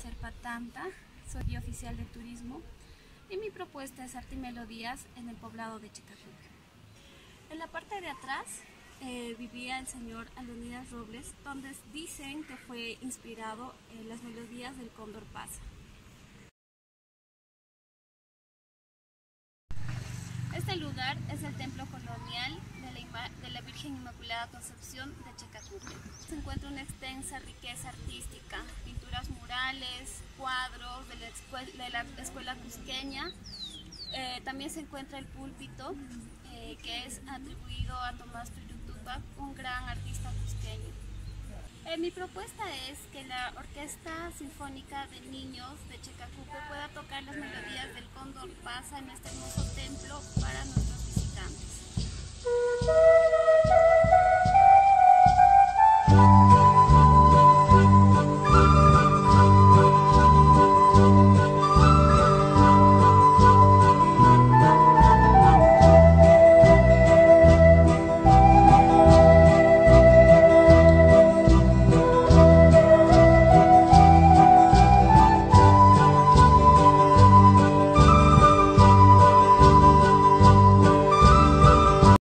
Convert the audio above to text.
Serpa Tanta, soy oficial de turismo y mi propuesta es arte y melodías en el poblado de Chicajupe. En la parte de atrás eh, vivía el señor Alonidas Robles, donde dicen que fue inspirado en las melodías del Cóndor Pasa. Este lugar es el templo colonial de la, Virgen Inmaculada Concepción de Checacupe. Se encuentra una extensa riqueza artística, de la, escuela, cusqueña. Eh, también se encuentra el púlpito, eh, que es atribuido a Tomás Tuyutupa, un gran artista cusqueño. Eh, mi propuesta es que la Orquesta Sinfónica de Niños de Checacupe pueda tocar las melodías del Cóndor Pasa en este hermoso templo.